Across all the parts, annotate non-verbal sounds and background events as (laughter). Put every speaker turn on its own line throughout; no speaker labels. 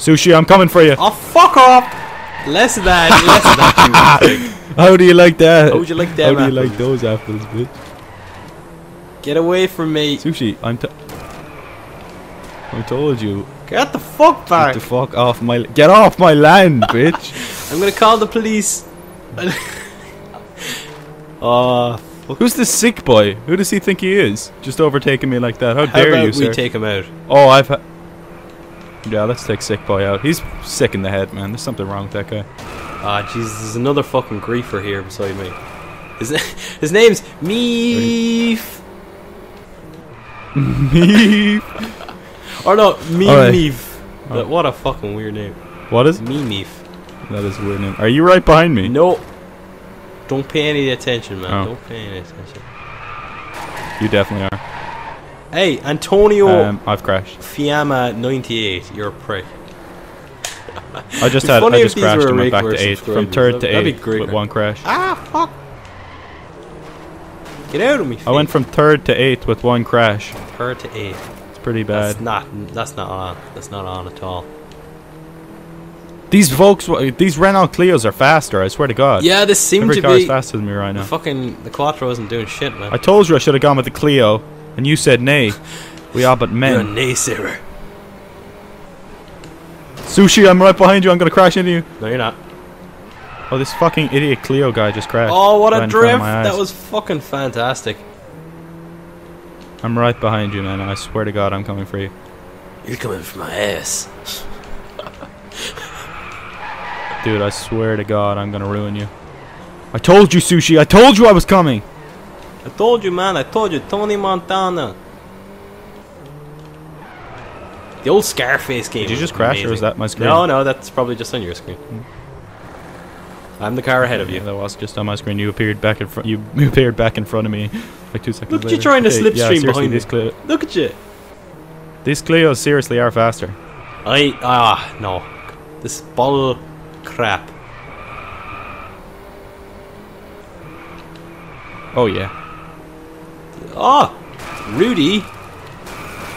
Sushi, I'm coming for you.
Oh, fuck off! Less of that, less of that. you. (laughs)
How do you like that?
How would you like
that?
How
do you like those apples, bitch?
Get away from me.
Sushi, I'm t- I told you.
Get the fuck
Get
back.
the fuck off my Get off my land, (laughs) bitch.
I'm gonna call the police. oh, (laughs)
Who's this sick boy? Who does he think he is? Just overtaking me like that. How,
how
dare
about
you,
we take him out?
oh, I've Yeah, let's take sick boy out. He's sick in the head, man. There's something wrong with that guy.
Ah, Jesus, there's another fucking griefer here beside me. His, (laughs) his name's Meef. Meef. (laughs) (laughs) Or no, Meef.
Alright.
Meef. But What a fucking weird name.
what is?
Meef.
That is a weird name. Are you right behind me?
No. Don't pay any attention, man.
Oh.
Don't pay any attention.
You definitely are.
Hey, Antonio
Um, I've crashed.
Fiamma 98. You're a prick.
I just had. I just crashed and went back to
regular
eight. From third to
That'd
eight
great.
with one crash.
Ah, fuck. Get out of me.
I went from third to eighth with one crash.
third to eight.
It's pretty bad.
That's not. That's not on. That's not on at all.
These Volks, these Renault Clios are faster. I swear to God.
Yeah, this
Every
to
car is
be.
faster than me right now.
The fucking the Quattro isn't doing shit, man.
I told you I should have gone with the Clio, and you said nay. We are but
You're a
men.
naysayer.
Sushi, I'm right behind you. I'm gonna crash into you.
No, you're not.
Oh, this fucking idiot Clio guy just crashed.
Oh, what
right
a
in front of
drift! That was fucking fantastic.
I'm right behind you, man. I swear to God, I'm coming for you,
You're coming for my ass.
dude. I swear to God, I'm gonna ruin you. I told you, Sushi. I told you I was coming.
I told you, man. I told you, Tony Montana. The old Scarface game.
Did you just crash, or was that my screen?
No, no, that's probably just on your screen. I'm the car ahead of
Yeah,
you.
that was just on my screen. You appeared back in front. You (laughs) appeared back in front of me, like two seconds.
Look at you trying to
Okay,
slipstream
yeah,
behind
this Clio,
Look at you.
these Clios seriously are faster.
I ah no, this bull crap.
Oh yeah.
Oh, Rudy.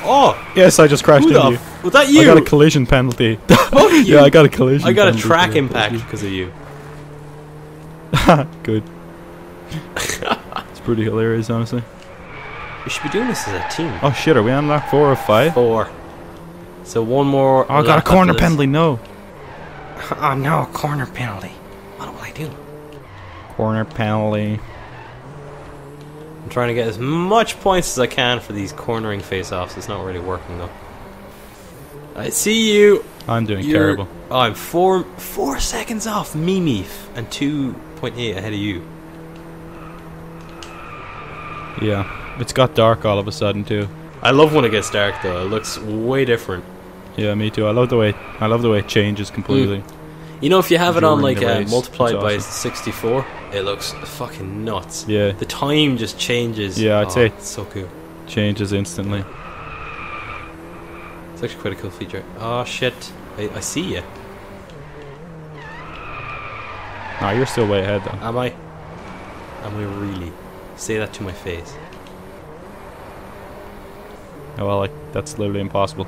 Oh,
Yes, I just crashed into you.
was that you?
I got a collision penalty. (laughs) (laughs) Yeah, I got a collision.
I got a track impact because of you. (laughs)
Good. it's pretty hilarious, honestly.
We should be doing this as a team.
Oh shit, are we on lap four or five?
Four. So one more.
Oh, I got a corner penalty. No.
Oh no, corner penalty. What will I do?
Corner penalty.
I'm trying to get as much points as I can for these cornering face-offs. It's not really working though. I see you.
I'm doing
You're-
terrible.
Oh, I'm four four seconds off Mimif and two point eight ahead of you.
Yeah, it's got dark all of a sudden too.
I love when it gets dark though. It looks way different.
Yeah, me too. I love the way I love the way it changes completely.
You know, if you have it on like uh,
race,
multiplied by
awesome.
64, it looks fucking nuts.
Yeah,
The time just changes.
Yeah, I'd
Oh,
say-
it's so cool.
changes instantly.
It's actually quite a cool feature. Oh shit! I, I see you.
Nah, you're still way ahead though.
Am I? Am I really? Say that to my face.
Oh, well, like that's literally impossible.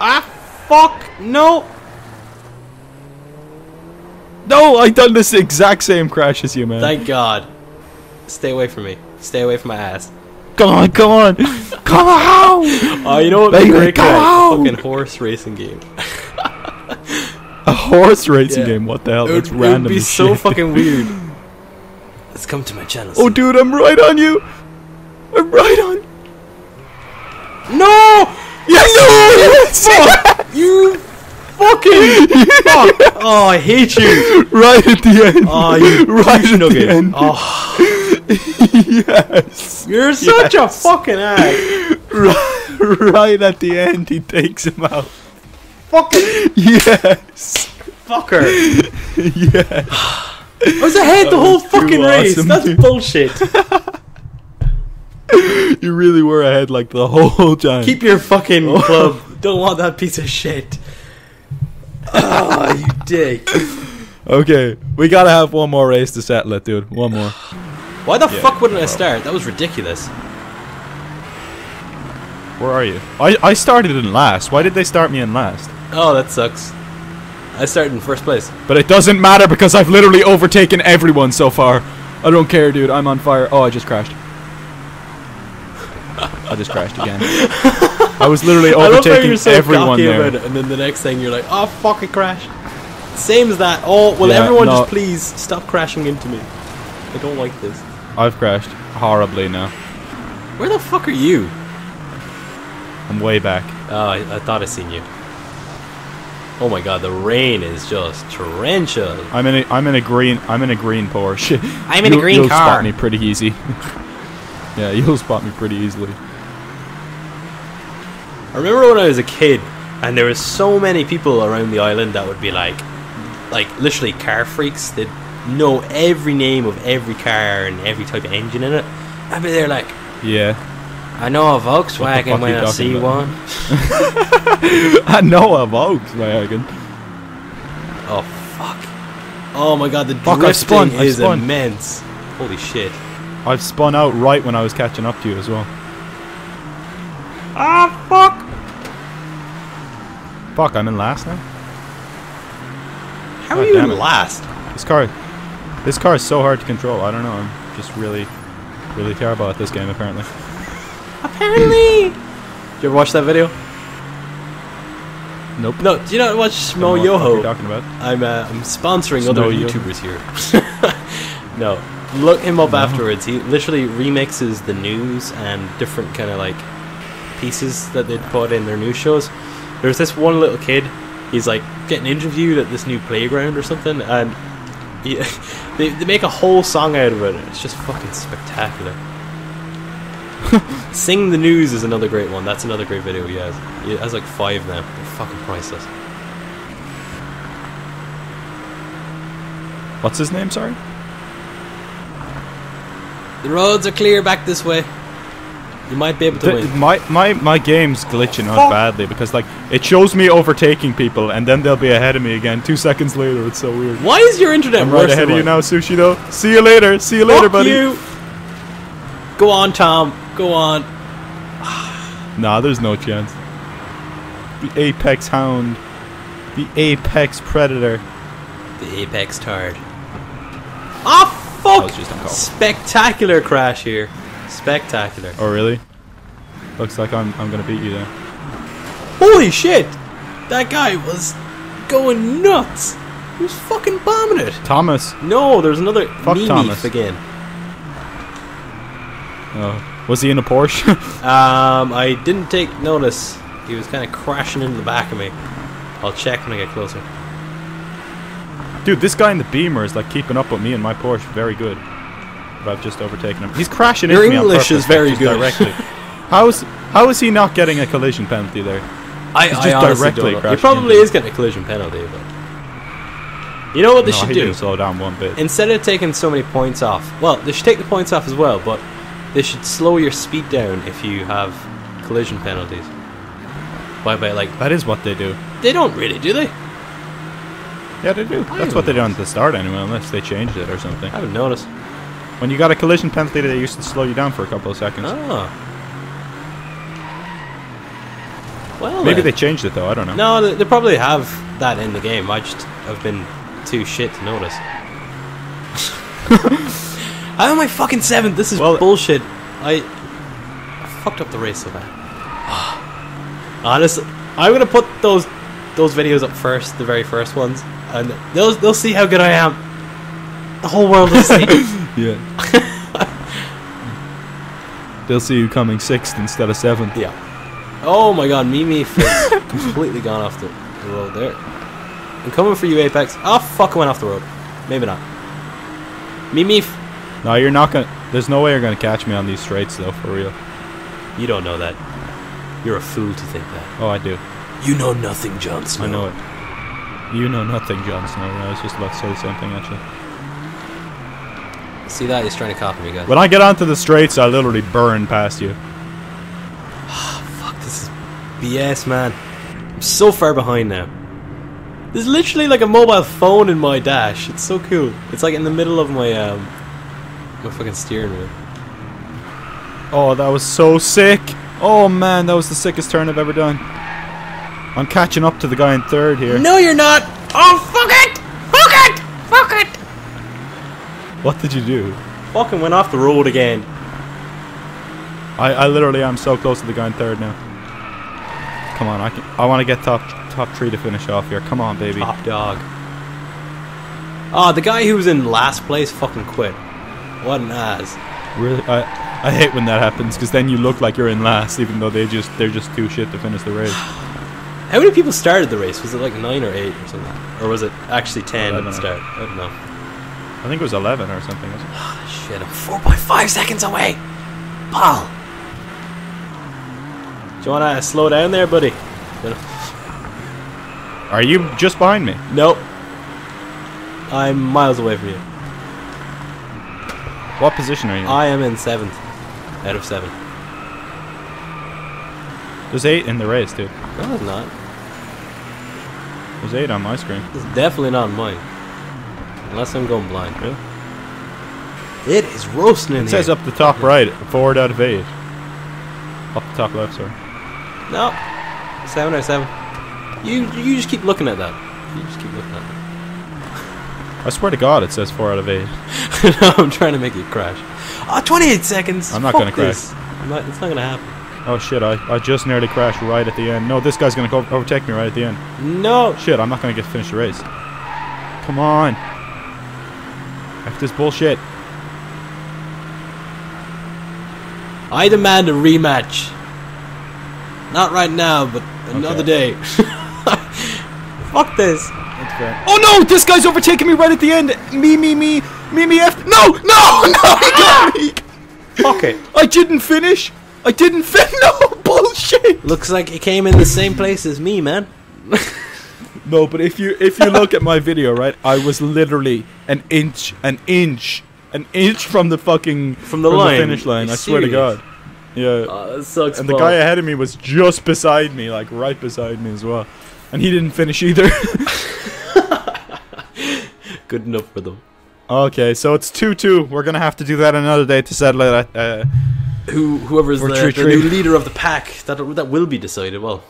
Ah, fuck! No!
No, I done this exact same crash as you, man.
Thank God. Stay away from me. Stay away from my ass.
come on, come on, come on! (laughs)
Oh, you know what?
Baby,
great
come?
A
on!
fucking horse racing game. (laughs)
A horse racing
Yeah.
game. What the hell?
It would,
That's
it
random.
would be
as
so fucking weird. (laughs) Let's come to my channel.
Oh,
soon.
dude, I'm right on you. I'm right on.
No!
Yes, no,
You fucking fuck! (laughs) Oh, I hate you.
right at the end.
Oh, you (laughs)
right at
nugget.
the end.
Oh,
yes,
you're such a fucking ass.
right, (laughs) right at the end, he takes him out.
Fucking
Yes,
fucker.
yeah.
I was ahead the
oh,
whole
was too
fucking race.
awesome,
That's
dude.
bullshit.
You really were ahead like the whole time.
Keep your fucking oh. club. Don't want that piece of shit. Oh, you dick.
Okay, we gotta have one more race to settle it, dude. One more.
Why the
Yeah.
fuck wouldn't I start? That was ridiculous.
Where are you? I I started in last. Why did they start me in last?
Oh, that sucks. I started in first place.
But it doesn't matter because I've literally overtaken everyone so far. I don't care, dude. I'm on fire. Oh, I just crashed. I just crashed again. (laughs) I was literally (laughs)
I love how
overtaking
so
everyone there.
about it, and then the next thing you're like, "Oh fuck, it crashed." Same as that. Oh, will
Yeah,
everyone
no.
just please stop crashing into me? I don't like this.
I've crashed horribly now.
Where the fuck are you?
I'm way back.
Oh, I, I thought I seen you. Oh my god, the rain is just torrential.
I'm in a I'm in a green I'm in a green Porsche.
I'm in a
You'll-
green
you'll
car.
spot me pretty easy. (laughs) yeah, you'll spot me pretty easily.
I remember when I was a kid, and there was so many people around the island that would be like, like literally car freaks. They'd know every name of every car and every type of engine in it. I'd be there like,
Yeah.
I know a Volkswagen when I see
about?
one. (laughs)
I know a Volkswagen.
Oh fuck! Oh my god, the
Fuck,
drifting
spun,
is immense. Holy shit!
I've spun out right when I was catching up to you as well.
Ah fuck!
Fuck, I'm in last now.
How
God
are you in
it.
last?
This car, this car is so hard to control. I don't know. I'm just really, really terrible at this game apparently.
Apparently. (laughs) Did you ever watch that video?
Nope.
No. Do you not watch
Don't
Smo
know what the fuck
Yoho?
you're talking about?
I'm uh, I'm sponsoring
Snow
other YouTubers here. (laughs) no, look him up afterwards. He literally remixes the news and different kind of like pieces that they'd put in their news shows. There's this one little kid. He's like getting interviewed at this new playground or something, and he, (laughs) they they make a whole song out of it. It's just fucking spectacular. (laughs) Sing the news is another great one. That's another great video he has. He has like five now. They're fucking priceless.
What's his name? Sorry.
The roads are clear back this way. You might be able to
The-
win.
my my my game's glitching out badly because like it shows me overtaking people and then they'll be ahead of me again two seconds later. It's so weird.
Why is your internet
I'm
worse
right ahead
than
of you now, Sushi. Though. See you later. See you later,
Fuck
buddy.
you. Go on, Tom. Go on.
Nah, there's no chance. The apex hound, the apex predator.
The apex tard. Ah,
That was
fuck!
just a call.
Spectacular crash here. Spectacular.
Oh really? Looks like I'm I'm gonna beat you there.
Holy shit! That guy was going nuts. He was fucking bombing it.
Thomas.
No, there's another
Fuck Thomas.
again.
Oh, was he in a Porsche? (laughs)
Um, I didn't take notice. He was kind of crashing into the back of me. I'll check when I get closer.
Dude, this guy in the Beamer is like keeping up with me and my Porsche very good. But I've just overtaken him. He's crashing
Your
into me on
English
purpose,
is very
just
good.
Directly. (laughs) how is how is he not getting a collision penalty there?
I,
He's
I
just
honestly
directly
don't know. He probably is getting a collision penalty, but you know what they
no,
should
he
do?
didn't slow down one bit.
Instead of taking so many points off, well, they should take the points off as well, but they should slow your speed down if you have collision penalties. By by, like
that is what they do.
they don't really, do they?
Yeah, they do.
I
That's what they
don't
did at the start anyway, unless they changed it or something.
I haven't noticed.
When you got a collision penalty, they used to slow you down for a couple of seconds.
Oh. Well,
Maybe
then.
they changed it though. I don't know.
No, they, they probably have that in the game. I just have been too shit to notice. (laughs) (laughs) How am I fucking seventh? This is
Well-
bullshit. I, I fucked up the race so bad. (sighs) Honestly, I'm gonna put those those videos up first, the very first ones, and they'll they'll see how good I am. The whole world will see. (laughs)
Yeah. (laughs) They'll see you coming sixth instead of seventh.
yeah. Oh my god, Mimi (laughs) has completely gone off the, the road there. I'm coming for you, Apex. Oh fuck, I went off the road. Maybe not. Mimi,
No, you're not gonna. There's no way you're gonna catch me on these straights though, for real.
you don't know that. You're a fool to think that.
Oh, I do.
You know nothing, Jon Snow.
I know it. You know nothing, Jon Snow. I was just about to say the same thing actually.
See that? He's trying to copy me, guys.
When I get onto the straights, I literally burn past you.
Fuck, this is BS, man. I'm so far behind now. There's literally like a mobile phone in my dash. It's so cool. It's like in the middle of my um my fucking steering wheel.
Oh, that was so sick. Oh man, that was the sickest turn I've ever done. I'm catching up to the guy in third here.
No, you're not. Oh, fuck it! Fuck it! Fuck it!
What did you do?
Fucking went off the road again.
I, I literally am so close to the guy in third now. Come on, I can. I want to get top top three to finish off here. Come on, baby.
Top dog. Oh, the guy who was in last place fucking quit. What an ass.
Really, I I hate when that happens because then you look like you're in last, even though they just they're just too shit to finish the race.
How many people started the race? Was it like nine or eight or something? Or was it actually ten at the start? I don't know.
I think it was 11 or something. wasn't it?
Ah, shit, I'm 4.5 seconds away! Paul! Do you wanna slow down there, buddy?
Are you just behind me?
Nope. I'm miles away from you.
What position are you? in?
I am in seventh out of seven.
There's eight in the race, dude.
No, it's not.
There's eight on my screen.
It's definitely not mine. Unless I'm going blind.
Really?
It is roasting in
It
here.
says up the top right, forward out of eight. Up the top left, sorry.
No. Seven out of seven. You you just keep looking at that. You just keep looking at that.
I swear to God, it says four out of eight. (laughs)
that. I'm trying to make it crash. Ah, 28 seconds.
I'm not
Fuck
gonna crash.
this. I'm not, it's not gonna happen.
Oh shit! I, I just nearly crashed right at the end. No, this guy's gonna overtake me right at the end.
No.
Shit! I'm not gonna get to finish the race. Come on! F this bullshit.
I demand a rematch. Not right now, but another
Okay.
day. (laughs) Fuck this.
Oh no! This guy's overtaking me right at the end. Me, me, me, me, me. F. No, no, (laughs) no! He got ah! me.
Fuck it.
I didn't finish. I didn't finish. (laughs) No bullshit.
Looks like it came in the same place as me, man.
No, but if you if you look at my video, right, I was literally an inch, an inch, an inch from the fucking
From the line?
finish line. I swear to? God. Yeah.
Oh, that sucks.
and the guy ahead of me was just beside me, like right beside me as well, and he didn't finish either. (laughs)
Good enough for them.
okay, so it's two two. We're gonna have to do that another day to settle it. Uh,
Who, whoever's the,
tree
the new leader of the pack, that that will be decided. Well,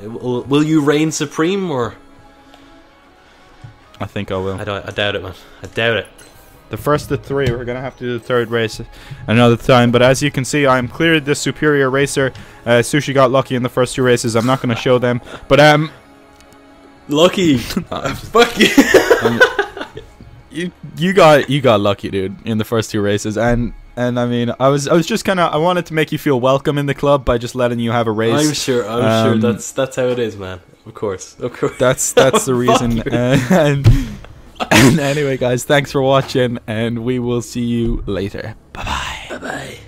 will, will you reign supreme, or
I think I will.
I, don't, I doubt it, man. I doubt it.
The first of three, we're gonna have to do the third race another time. But as you can see, I'm clearly the superior racer. Uh, Sushi got lucky in the first two races. I'm not gonna show them, but um,
Lucky. (laughs) Fuck you.
you you got you got lucky, dude, in the first two races, and and I mean, I was I was just kind of I wanted to make you feel welcome in the club by just letting you have a race.
I'm sure. I'm
Um,
sure that's that's how it is, man. Of course. Of course.
That's (laughs) that's the reason. Uh, (laughs) and, and anyway, guys, thanks for watching, and we will see you later. Bye bye.
Bye bye.